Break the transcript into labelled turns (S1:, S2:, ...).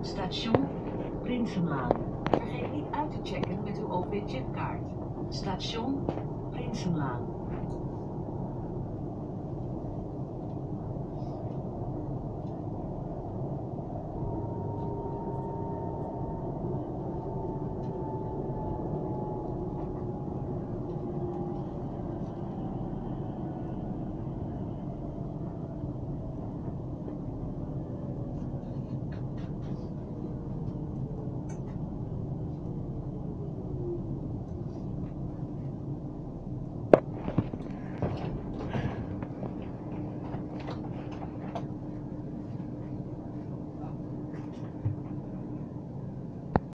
S1: Station Prinsenlaan.
S2: Vergeet niet uit te checken met uw OV-chipkaart.
S1: Station Prinsenlaan.